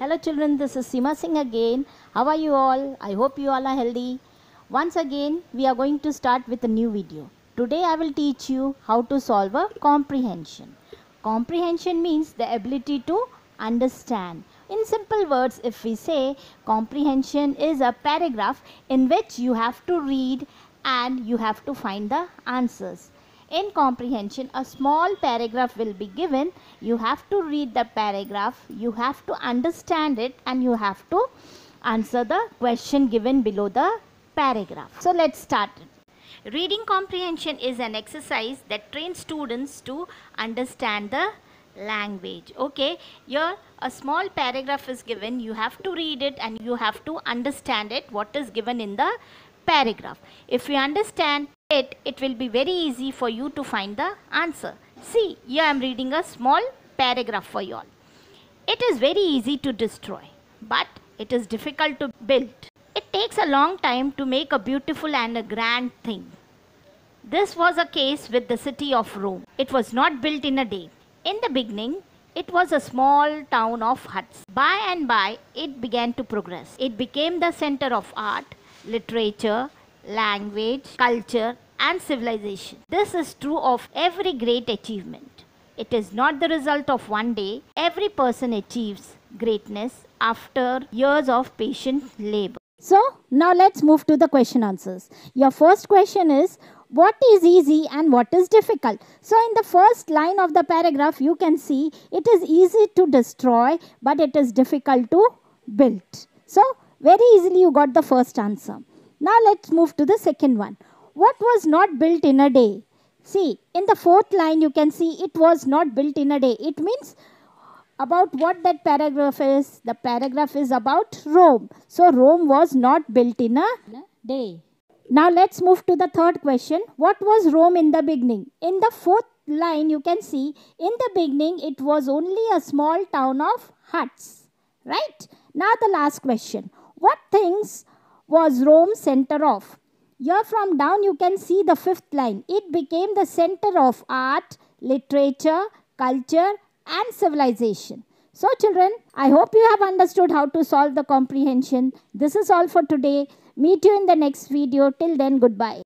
Hello children, this is Sima Singh again. How are you all? I hope you all are healthy. Once again, we are going to start with a new video. Today I will teach you how to solve a comprehension. Comprehension means the ability to understand. In simple words, if we say comprehension is a paragraph in which you have to read and you have to find the answers. In comprehension, a small paragraph will be given. You have to read the paragraph, you have to understand it, and you have to answer the question given below the paragraph. So, let's start it. Reading comprehension is an exercise that trains students to understand the language. Okay, here a small paragraph is given, you have to read it and you have to understand it, what is given in the paragraph. If you understand it, it will be very easy for you to find the answer. See, here I am reading a small paragraph for you all. It is very easy to destroy, but it is difficult to build. It takes a long time to make a beautiful and a grand thing. This was a case with the city of Rome. It was not built in a day. In the beginning, it was a small town of huts. By and by, it began to progress. It became the center of art, literature, language, culture, and civilization. This is true of every great achievement. It is not the result of one day. Every person achieves greatness after years of patient labor. So, now let's move to the question answers. Your first question is what is easy and what is difficult. So, in the first line of the paragraph, you can see it is easy to destroy, but it is difficult to build. So, very easily you got the first answer. Now let's move to the second one. What was not built in a day? See, in the fourth line you can see it was not built in a day. It means about what that paragraph is. The paragraph is about Rome. So Rome was not built in a day. Now let's move to the third question. What was Rome in the beginning? In the fourth line you can see in the beginning it was only a small town of huts. Right? Now the last question. What things was Rome center of. Here from down you can see the fifth line. It became the center of art, literature, culture and civilization. So children, I hope you have understood how to solve the comprehension. This is all for today. Meet you in the next video. Till then, goodbye.